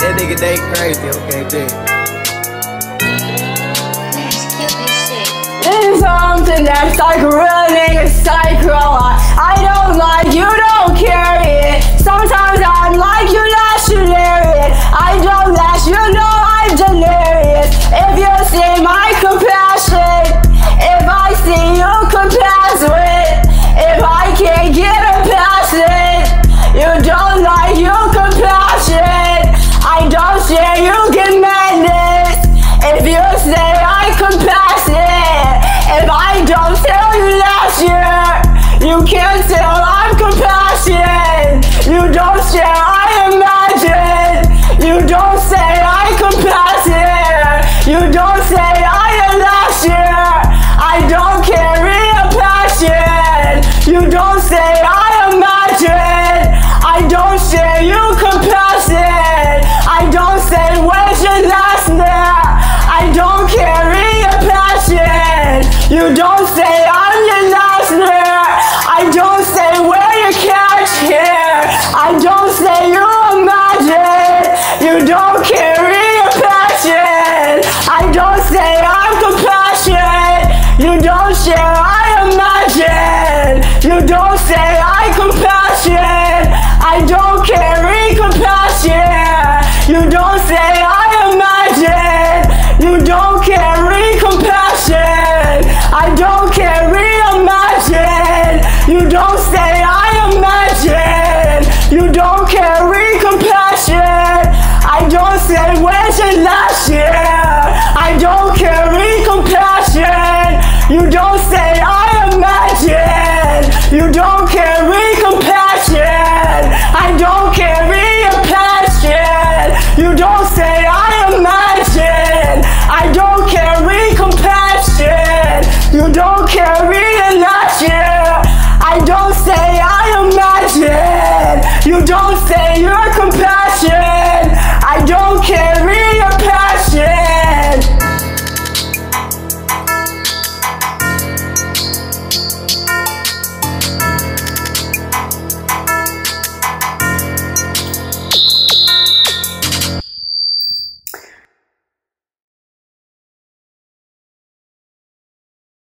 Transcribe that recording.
That nigga they crazy, okay, bitch. It's something that's like running a psycho. I don't like you don't I'm compassionate. You don't share. say I imagine you don't carry compassion. I don't carry imagine. You don't say I imagine. You don't carry compassion. I don't say where's your last year. I don't carry compassion. You don't say I imagine. You don't. Don't say you're